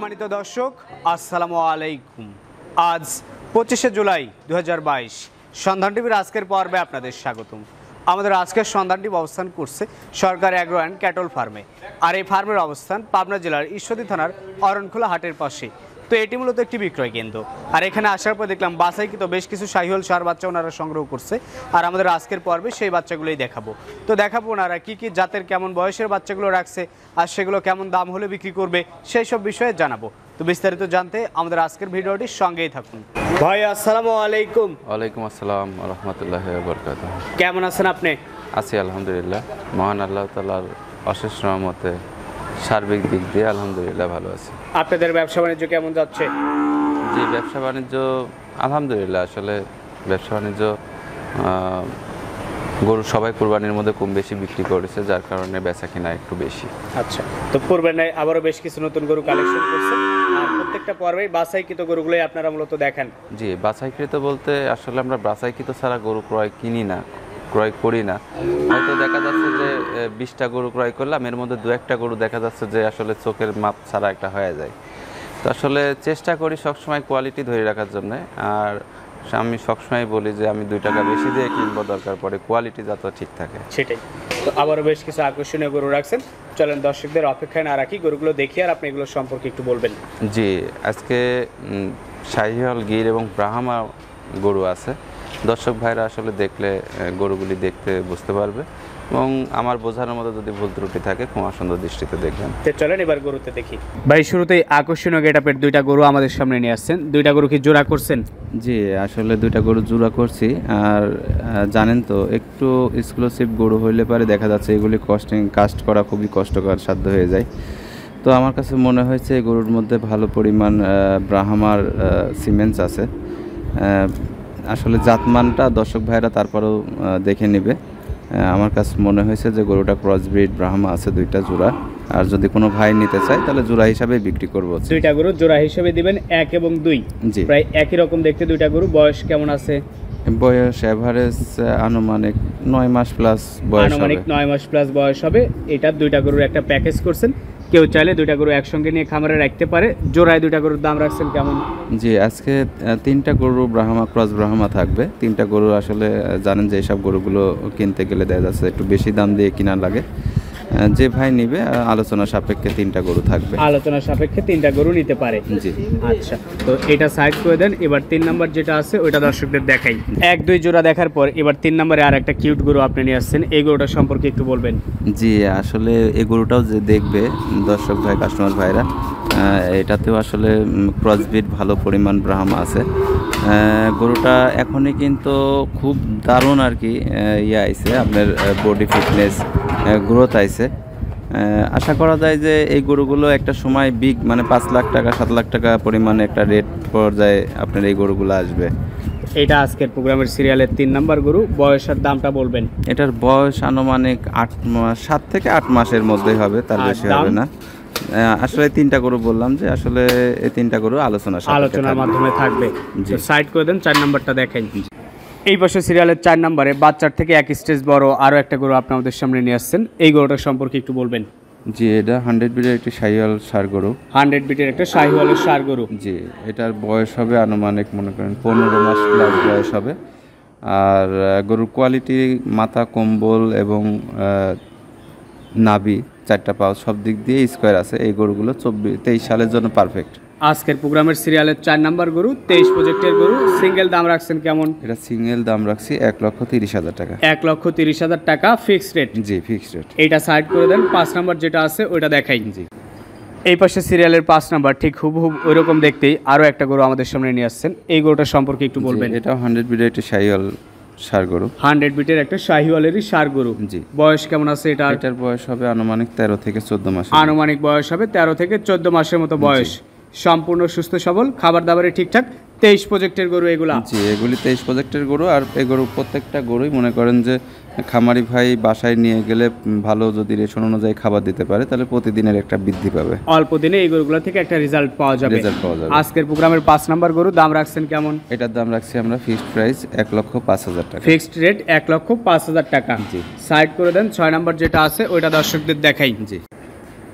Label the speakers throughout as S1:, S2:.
S1: সম্মানিত দর্শক, আসসালামু আলাইকুম। আজ পঁচিশে জুলাই দু সন্ধান টিভির আজকের পর্বে আপনাদের স্বাগতম। আমাদের আজকের সন্ধান টিভি অবস্থান করছে সরকার অ্যাগ্রো অ্যান্ড ক্যাটল ফার্মে। আর এই ফার্মের অবস্থান পাবনা জেলার ঈশ্বরী থানার অরণখোলা হাটের পাশে। তো এটি মূলত একটি বিক্রয় কেন্দ্র। আর এখানে আসার পর দেখলাম বাসায় কিন্তু বেশ কিছু শাহিওল সার বাচ্চা ওনারা সংগ্রহ করছে। আর আমাদের আজকের পর্বে সেই বাচ্চাগুলোই দেখাবো। তো দেখাবো ওনারা কি কি জাতের কেমন বয়সের বাচ্চাগুলো রাখছে আর সেগুলো কেমন দাম হলে বিক্রি করবে সেই সব বিষয়ে জানাব। তো বিস্তারিত জানতে আমাদের আজকের ভিডিওটির সঙ্গেই থাকুন। ভাই আসসালামু আলাইকুম।
S2: ওয়ালাইকুম আসসালাম রহমতুল্লাহ বরকাত
S1: কেমন আছেন আপনি?
S2: আছি আলহামদুলিল্লাহ। মহান আল্লাহ তালার অশেষ রহমতে সার্বিক দিক দিয়ে আলহামদুলিল্লাহ ভালো আছি।
S1: আপনাদের ব্যবসা বাণিজ্য কেমন যাচ্ছে?
S2: জি ব্যবসা বাণিজ্য আলহামদুলিল্লাহ আসলে ব্যবসা বাণিজ্য গরু সবাই কোরবানির মধ্যে কম বেশি বিক্রি করেছে যার কারণে বেচা কিনা একটু বেশি।
S1: আচ্ছা তো পূর্বে নাই আবারও বেশ কিছু নতুন গরু কালেকশন করছে। প্রত্যেকটা পর্বেই বাছাইকৃত গরুগুলোই আপনারা মূলত দেখেন।
S2: জি বাছাইকৃত বলতে আসলে আমরা বাছাইকৃত ছাড়া গরু ক্রয় কিনি না। ক্রয় করি না। হয়তো দেখা যাচ্ছে যে বিশটা গরু ক্রয় করলাম এর মধ্যে দু একটা গরু দেখা যাচ্ছে যে আসলে চোখের মাপ ছাড়া একটা হয়ে যায়। তো আসলে চেষ্টা করি সবসময় কোয়ালিটি ধরে রাখার জন্য। আর আমি সবসময় বলি যে আমি দুই টাকা বেশি দিয়ে কিনবো দরকার পড়ে কোয়ালিটি যাতে ঠিক থাকে।
S1: সেটাই। তো আবারও বেশ কিছু আকর্ষণীয় গরু রাখছেন। চলেন দর্শকদের অপেক্ষায় না রাখি গরুগুলো দেখি আর আপনি এগুলো সম্পর্কে একটু বলবেন।
S2: জি আজকে শাহিওয়াল গির এবং ব্রাহ্মা গরু আছে। দর্শক ভাইরা আসলে দেখলে গরুগুলি দেখতে বুঝতে পারবে। এবং আমার বোঝানোর মতো যদি ভুল ত্রুটি থাকে ক্ষমা সুন্দর দৃষ্টিতে দেখবেন।
S1: চলেন এবার গরুতে দেখি। ভাই শুরুতেই আকর্ষণীয় গেটাপের দুইটা গরু আমাদের সামনে নিয়ে আসছেন। দুইটা গরু কি জোড়া করছেন?
S2: জি আসলে দুইটা গরু জোড়া করছি। আর জানেন তো একটু এক্সক্লুসিভ গরু হইলে পারে দেখা যাচ্ছে এগুলি কস্টিং কাস্ট করা খুবই কষ্টকর সাধ্য হয়ে যায়। তো আমার কাছে মনে হয়েছে এই গরুর মধ্যে ভালো পরিমাণ ব্রাহ্মার সিমেন্টস আছে। আসলে জাতমানটা দর্শক ভাইরা তারপরেও দেখে নেবে। আমার কাছে মনে হয়েছে যে গরুটা ক্রস ব্রিড ব্রাহ্মা আছে দুইটা জোড়া। আর যদি কোনো ভাই নিতে চায় তাহলে জোড়া হিসাবে বিক্রি করব।
S1: দুইটা গরু জোড়া হিসেবে দিবেন এক এবং দুই?
S2: জি।
S1: প্রায় একই রকম দেখতে দুইটা গরু বয়স কেমন আছে?
S2: বয়স এভারেজ আনুমানিক নয় মাস প্লাস বয়স
S1: আনুমানিক নয় মাস প্লাস বয়স হবে। এটা দুইটা গরুর একটা প্যাকেজ করছেন। কেউ চাইলে দুইটা গরু একসঙ্গে নিয়ে খামারে রাখতে পারে। জোড়ায় দুইটা গরুর দাম রাখছেন কেমন?
S2: জি, আজকে তিনটা গরু ব্রাহ্মা, ক্রস ব্রাহ্মা থাকবে। তিনটা গরু আসলে জানেন যে এইসব গরুগুলো কিনতে গেলে দেখা যাচ্ছে একটু বেশি দাম দিয়ে কেনা লাগে। যে ভাই নিবে আলোচনা সাপেক্ষে তিনটা গরু থাকবে।
S1: আলোচনা সাপেক্ষে তিনটা গরু নিতে পারে।
S2: জি।
S1: আচ্ছা তো এটা সাইড করে দেন। এবার তিন নাম্বার যেটা আছে ওইটা দর্শকদের দেখাই। এক দুই জোড়া দেখার পর এবার তিন নম্বরে আর একটা কিউট গরু আপনি নিয়ে আসছেন। এই গরুটা সম্পর্কে একটু বলবেন।
S2: জি আসলে এই গরুটাও যে দেখবে দর্শক ভাই কাস্টমার ভাইরা এটাতেও আসলে ক্রসবিট ভালো পরিমাণ ব্রাহ্ম আছে। গরুটা এখনই কিন্তু খুব দারুণ আর কি ইয়ে আইছে। আপনার বডি ফিটনেস গ্রোথ আইছে। আহ, আশা করা যায় যে এই গরুগুলো একটা সময় বিগ মানে পাঁচ লাখ টাকা সাত লাখ টাকা পরিমাণে একটা রেট পর্যায়ে আপনার এই গরুগুলো আসবে।
S1: এটা আজকের প্রোগ্রামের সিরিয়ালের তিন নাম্বার গরু। বয়সের দামটা বলবেন?
S2: এটার বয়স আনুমানিক আট মাস সাত থেকে আট মাসের মধ্যেই হবে তার বেশি? হবে না। আসলে তিনটা গরু বললাম যে আসলে এই তিনটা গরু আলোচনা
S1: আলোচনার মাধ্যমে থাকবে। সাইড করে দেন চার নাম্বারটা দেখেন। এই বছর সিরিয়ালের চার নম্বরে বাচ্চার থেকে এক স্টেজ বড় আরও একটা গরু আপনি আমাদের সামনে নিয়ে আসছেন। এই গরুটা সম্পর্কে একটু বলবেন।
S2: জি এটা হান্ড্রেড বিডের একটি সাইয়াল সার গরু।
S1: হান্ড্রেড বিটের একটা শাহিওয়ালের সার গরু।
S2: জি এটার বয়স হবে আনুমানিক মনে করেন পনেরো মাস প্লাস বয়স হবে। আর গরুর কোয়ালিটি মাথা কম্বল এবং নাবি চারটা পাও সব দিক দিয়ে স্কোয়ার আছে। এই গরুগুলো চব্বিশ তেইশ সালের জন্য পারফেক্ট
S1: আজকের প্রোগ্রামের সিরিয়ালের চার নাম্বার গরু তেইশ প্রজেক্টের গরু। সিঙ্গেল দাম রাখছেন কেমন?
S2: এটা সিঙ্গেল দাম রাখছি এক লক্ষ তিরিশ হাজার টাকা।
S1: এক লক্ষ তিরিশ হাজার টাকা ফিক্সড রেট
S2: জি ফিক্সড রেট
S1: এটা সাইড করে দেন পাঁচ নাম্বার যেটা আছে ওইটা দেখাই।
S2: জি।
S1: এই পাশে সিরিয়ালের পাঁচ নাম্বার ঠিক হুবহু ওইরকম দেখতেই আরও একটা গরু আমাদের সামনে নিয়ে আসছেন। এই গরুটার সম্পর্কে একটু বলবেন।
S2: এটা হান্ড্রেড বিটের একটি সাইওয়াল সার গরু।
S1: হান্ড্রেড বিটের একটা শাহিওয়ালেরই সার গরু।
S2: জি।
S1: বয়স কেমন আছে এটা
S2: এটার বয়স হবে আনুমানিক তেরো থেকে চোদ্দ মাস
S1: আনুমানিক বয়স হবে তেরো থেকে চোদ্দ মাসের মতো বয়স। সম্পূর্ণ সুস্থ সবল খাবার দাবারে ঠিকঠাক তেইশ প্রজেক্টের গরু এগুলো।
S2: জি এগুলি তেইশ প্রজেক্টের গরু আর এই গরু প্রত্যেকটা গরুই মনে করেন যে খামারি ভাই বাসায় নিয়ে গেলে ভালো যদি রেশন অনুযায়ী খাবার দিতে পারে তাহলে প্রতিদিনের একটা বৃদ্ধি পাবে।
S1: অল্প দিনে এই গরুগুলো থেকে একটা রেজাল্ট পাওয়া যাবে।
S2: রেজাল্ট পাওয়া যাবে।
S1: আজকের প্রোগ্রামের পাঁচ নাম্বার গরু দাম রাখছেন কেমন?
S2: এটার দাম রাখছি আমরা ফিক্সড প্রাইস এক লক্ষ পাঁচ হাজার টাকা।
S1: ফিক্সড রেট এক লক্ষ পাঁচ হাজার টাকা।
S2: জি।
S1: সাইড করে দেন ছয় নাম্বার যেটা আছে ওইটা দর্শকদের দেখাই।
S2: জি।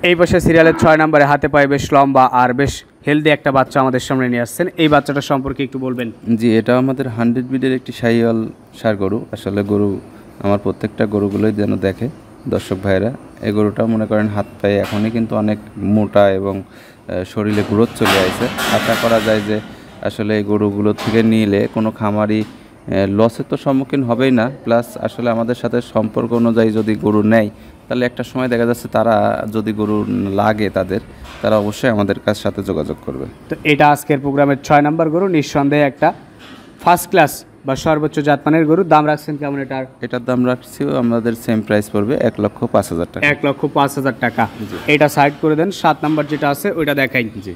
S1: এই পাশে সিরিয়ালের ছয় নম্বরে হাতে পায়ে বেশ লম্বা আর বেশ হেলদি একটা বাচ্চা আমাদের সামনে নিয়ে আসছেন। এই বাচ্চাটা সম্পর্কে একটু বলবেন।
S2: জি, এটা আমাদের হান্ড্রেড বিডের একটি সাইওয়াল সার গরু। আসলে গরু, আমার প্রত্যেকটা গরুগুলোই যেন দেখে দর্শক ভাইরা এই গরুটা মনে করেন হাত পায়ে এখনই কিন্তু অনেক মোটা এবং শরীরে গ্রোথ চলে আসে। আশা করা যায় যে আসলে এই গরুগুলো থেকে নিলে কোনো খামারি লসের তো সম্মুখীন হবেই না প্লাস আসলে আমাদের সাথে সম্পর্ক অনুযায়ী যদি গরু নেয় তাহলে একটা সময় দেখা যাচ্ছে তারা যদি গরু লাগে তাদের তারা অবশ্যই আমাদের কাছ সাথে যোগাযোগ করবে।
S1: তো এটা আজকের প্রোগ্রামের ছয় নম্বর গরু নিঃসন্দেহে একটা ফার্স্ট ক্লাস বা সর্বোচ্চ জাতমানের গরু। দাম রাখছেন কেমন এটার?
S2: এটার দাম রাখছি আমাদের সেম প্রাইস পড়বে এক লক্ষ পাঁচ হাজার টাকা।
S1: এক লক্ষ পাঁচ হাজার টাকা। এটা সাইড করে দেন সাত নাম্বার যেটা আছে ওইটা দেখাই।
S2: জি।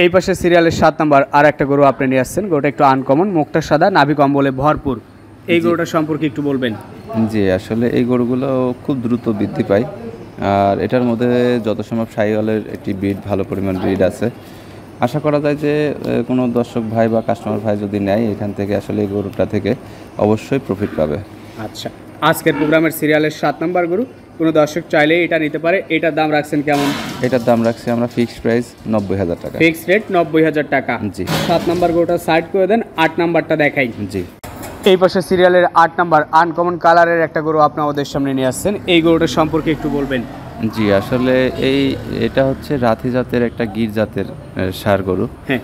S1: এই পাশে সিরিয়ালের সাত নাম্বার আর একটা গরু আপনি নিয়ে আসছেন। গরুটা একটু আনকমন মুখটা সাদা নাভি কম্বলে ভরপুর। এই গরুটা সম্পর্কে একটু বলবেন।
S2: জি আসলে এই গরুগুলো খুব দ্রুত বৃদ্ধি পায়। আর এটার মধ্যে যত সম্ভব সাইওয়ালের একটি ব্রিড ভালো পরিমাণ ব্রিড আছে। আশা করা যায় যে কোনো দর্শক ভাই বা কাস্টমার ভাই যদি নেয় এখান থেকে আসলে এই গরুটা থেকে অবশ্যই প্রফিট পাবে।
S1: আচ্ছা আজকের প্রোগ্রামের সিরিয়ালের সাত নাম্বার গরু। কোনো দর্শক চাইলে এটা নিতে পারে। এটার দাম রাখছেন কেমন?
S2: এটার দাম রাখছি আমরা ফিক্সড প্রাইস নব্বই হাজার টাকা।
S1: ফিক্সড রেট নব্বই হাজার টাকা।
S2: জি।
S1: সাত নাম্বার গরুটা সাইড করে দেন আট নাম্বারটা দেখাই।
S2: জি।
S1: এই পাশে সিরিয়ালের আট নাম্বার আনকমন কালারের একটা গরু আপনি আমাদের সামনে নিয়ে আসছেন। এই গরুটার সম্পর্কে একটু বলবেন।
S2: জি আসলে এই এটা হচ্ছে রাথি জাতের একটা গির জাতের সার গরু।
S1: হ্যাঁ।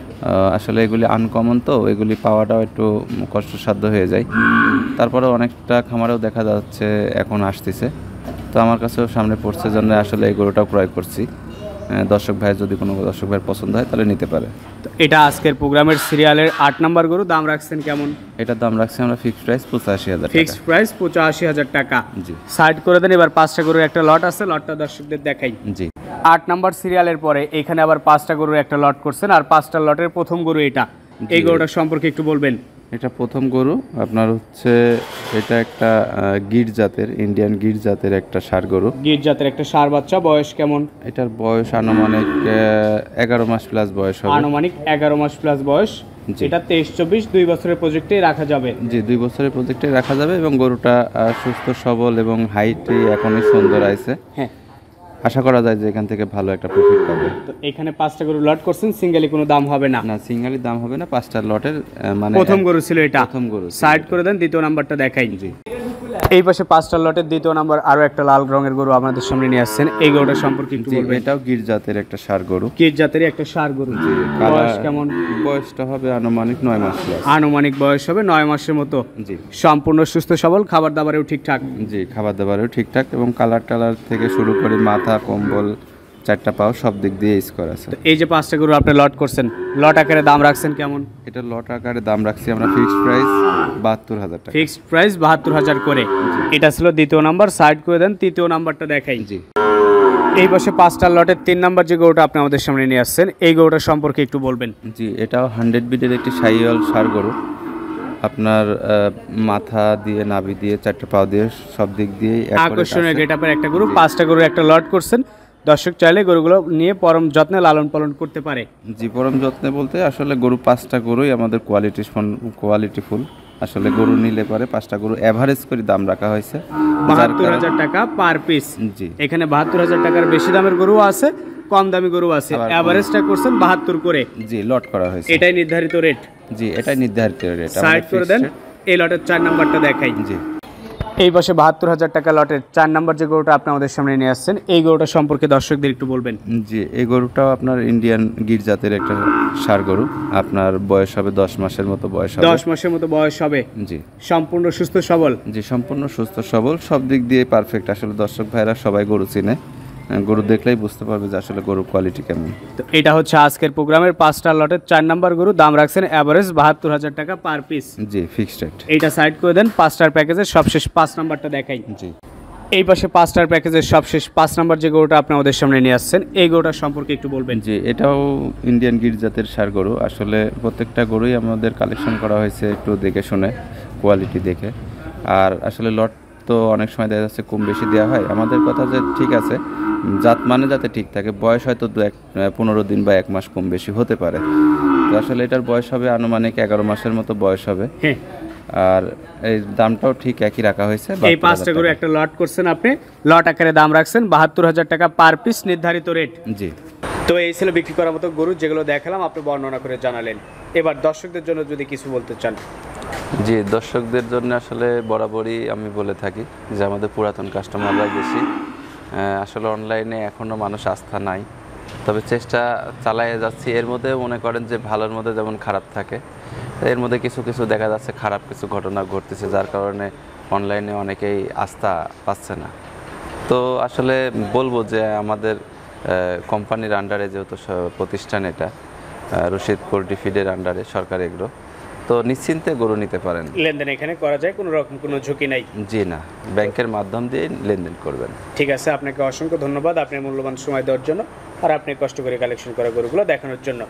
S2: আসলে এগুলি আনকমন তো এগুলি পাওয়াটাও একটু কষ্টসাধ্য হয়ে যায়। তারপরে অনেকটা খামারেও দেখা যাচ্ছে এখন আসতেছে। তো আমার কাছেও সামনে পড়ছে জন্য আসলে এই গরুটাও ক্রয় করছি। দর্শক ভাই যদি কোনো দর্শক ভাইয়ের পছন্দ হয় তাহলে নিতে পারে।
S1: তো এটা আজকের প্রোগ্রামের সিরিয়ালের আট নাম্বার গরু দাম রাখছেন কেমন?
S2: এটার দাম রাখছি আমরা ফিক্সড প্রাইস পঁচাশি হাজার
S1: ফিক্সড প্রাইস পঁচাশি হাজার টাকা।
S2: জি।
S1: সাইড করে দেন এবার পাঁচটা গরুর একটা লট আছে লটটা দর্শকদের দেখাই।
S2: জি।
S1: আট নাম্বার সিরিয়ালের পরে এখানে আবার পাঁচটা গরুর একটা লট করছেন আর পাঁচটা লটের প্রথম গরু এটা। এই গরুটার সম্পর্কে একটু বলবেন।
S2: এটা প্রথম গরু। আপনার হচ্ছে এটা একটা গির জাতের ইন্ডিয়ান গির জাতের একটা সার গরু।
S1: গির জাতের একটা সার বাচ্চা বয়স কেমন?
S2: এটার বয়স আনুমানিক এগারো মাস প্লাস বয়স হবে।
S1: আনুমানিক এগারো মাস প্লাস বয়স। এটা তেইশ চব্বিশ দুই বছরের প্রজেক্টেই রাখা যাবে।
S2: জি দুই বছরের প্রজেক্টে রাখা যাবে এবং গরুটা সুস্থ সবল এবং হাইটে এখনই সুন্দর আছে।
S1: হ্যাঁ।
S2: আশা করা যায় যে এখান থেকে ভালো একটা প্রফিট পাবে।
S1: তো এখানে পাঁচটা গরু লট করছেন সিঙ্গেলি কোনো দাম হবে না?
S2: না সিঙ্গালি দাম হবে না পাঁচটা লটের মানে
S1: প্রথম গরু ছিল এটা।
S2: প্রথম গরু
S1: সাইড করে দেন দ্বিতীয় নাম্বারটা দেখাই।
S2: জি।
S1: এই পাশে পাঁচটা লটের দ্বিতীয় নাম্বার আরও একটা লাল রঙের গরু আমাদের সামনে নিয়ে আসছেন। এই গরুটা সম্পর্কে একটু বলবেন।
S2: এটাও গির জাতের একটা সার গরু।
S1: গির জাতের একটা সার গরু। বয়স কেমন?
S2: বয়সটা হবে আনুমানিক নয় মাস
S1: আনুমানিক বয়স হবে নয় মাসের মতো।
S2: জি।
S1: সম্পূর্ণ সুস্থ সবল খাবার দাবারেও ঠিকঠাক।
S2: জি খাবার দাবারেও ঠিকঠাক এবং কালার টালার থেকে শুরু করে মাথা কম্বল চারটা পাও সব দিক দিয়ে স্কোর আছে।
S1: এই যে পাঁচটা গরু আপনি লট করছেন লট আকারে দাম রাখছেন কেমন?
S2: এটা লট আকারে দাম রাখছি আমরা ফিক্সড প্রাইস বাহাত্তর হাজার টাকা।
S1: ফিক্সড প্রাইস বাহাত্তর হাজার করে। এটা ছিল দ্বিতীয় নাম্বার সাইড করে দেন তৃতীয় নাম্বারটা দেখাই।
S2: জি।
S1: এই পাশে পাঁচটা লটের তিন নাম্বার যে গরুটা আপনি আমাদের সামনে নিয়ে আসছেন এই গরুটা সম্পর্কে একটু বলবেন।
S2: জি এটাও হান্ড্রেড বিটের একটি সাইওয়াল সার গরু। আপনার মাথা দিয়ে নাভি দিয়ে চারটে পাও দিয়ে সব দিক দিয়ে
S1: আকর্ষণীয় গেট একটা গরু পাঁচটা গরু একটা লট করছেন। দর্শক চাইলে গরুগুলো নিয়ে পরম যত্নে লালন পালন করতে পারে।
S2: জি পরম যত্নে বলতে আসলে গরু পাঁচটা গরুই আমাদের কোয়ালিটি কোয়ালিটি ফুল। আসলে গরু নিলে পরে পাঁচটা গরু অ্যাভারেজ করে দাম রাখা হয়েছে।
S1: বাহাত্তর হাজার টাকা পার পিস
S2: জি।
S1: এখানে বাহাত্তর হাজার টাকার বেশি দামের গরু আছে কম দামি গরু আছে। অ্যাভারেজটা করছেন বাহাত্তর করে।
S2: জি লট করা হয়েছে।
S1: এটাই নির্ধারিত রেট
S2: জি এটাই নির্ধারিত রেট
S1: সাইড করে দেন এই লটের চার নাম্বারটা দেখাই।
S2: জি।
S1: এই পাশে বাহাত্তর হাজার টাকা লটের চার নম্বর যে গরুটা আপনি আমাদের সামনে নিয়ে আসছেন এই গরুটা সম্পর্কে দর্শকদের একটু বলবেন।
S2: জি এই গরুটাও আপনার ইন্ডিয়ান গির জাতের একটা সার গরু। আপনার বয়স হবে দশ মাসের মতো বয়স হবে।
S1: দশ মাসের মতো বয়স হবে।
S2: জি।
S1: সম্পূর্ণ সুস্থ সবল।
S2: জি সম্পূর্ণ সুস্থ সবল। সব দিক দিয়ে পারফেক্ট আসলে দর্শক ভাইরা সবাই গরু চিনে। গরু দেখলেই বুঝতে পারবে যে আসলে গরুর কোয়ালিটি কেমন।
S1: তো এটা হচ্ছে আজকের প্রোগ্রামের পাঁচটা লটের চার নাম্বার গরু দাম রাখছেন অ্যাভারেজ বাহাত্তর হাজার টাকা পার পিস
S2: জি ফিক্সড রেট
S1: এইটা সাইড করে দেন পাঁচটার প্যাকেজের সবশেষ পাঁচ নাম্বারটা দেখাই।
S2: জি।
S1: এই পাশে পাঁচটার প্যাকেজের সবশেষ পাঁচ নাম্বার যে গরুটা আপনি আমাদের সামনে নিয়ে আসছেন এই গরুটার সম্পর্কে একটু বলবেন।
S2: জি এটাও ইন্ডিয়ান গির জাতের সার গরু। আসলে প্রত্যেকটা গরুই আমাদের কালেকশন করা হয়েছে একটু দেখে শুনে কোয়ালিটি দেখে। আর আসলে লট তো অনেক সময় দেখা যাচ্ছে কম বেশি দেওয়া হয়। আমাদের কথা যে ঠিক আছে জাত মানে যাতে ঠিক থাকে বয়স হয়তো দু এক পনেরো দিন বা এক মাস কম বেশি হতে পারে। তো আসলে এটার বয়স হবে আনুমানিক এগারো মাসের মতো বয়স হবে।
S1: হ্যাঁ।
S2: আর এই দামটাও ঠিক একই রাখা হয়েছে
S1: এই পাঁচটা গরু একটা লট করছেন আপনি। লট আকারে দাম রাখছেন বাহাত্তর হাজার টাকা পার পিস নির্ধারিত রেট।
S2: জি।
S1: তো এই ছিল বিক্রি করার মতো গরু যেগুলো দেখালাম আপনি বর্ণনা করে জানালেন। এবার দর্শকদের জন্য যদি কিছু বলতে চান।
S3: জি, দর্শকদের জন্য আসলে বরাবরই আমি বলে থাকি যে আমাদের পুরাতন কাস্টমাররাই বেশি। আসলে অনলাইনে এখনও মানুষ আস্থা নাই। তবে চেষ্টা চালায়ে যাচ্ছি। এর মধ্যে মনে করেন যে ভালোর মধ্যে যেমন খারাপ থাকে, এর মধ্যে কিছু কিছু দেখা যাচ্ছে খারাপ কিছু ঘটনা ঘটতেছে, যার কারণে অনলাইনে অনেকেই আস্থা পাচ্ছে না। তো আসলে বলব যে আমাদের কোম্পানির আন্ডারে যেহেতু প্রতিষ্ঠান এটা রশিদ পোল্ট্রি ফিডের আন্ডারে সরকার এগুলো তো নিশ্চিন্তে গরু নিতে পারেন।
S1: লেনদেন এখানে করা যায় কোনো রকম কোনো ঝুঁকি নাই।
S3: জি না ব্যাংকের মাধ্যম দিয়ে লেনদেন করবেন।
S1: ঠিক আছে আপনাকে অসংখ্য ধন্যবাদ আপনার মূল্যবান সময় দেওয়ার জন্য আর আপনি কষ্ট করে কালেকশন করা গরুগুলো দেখানোর জন্য।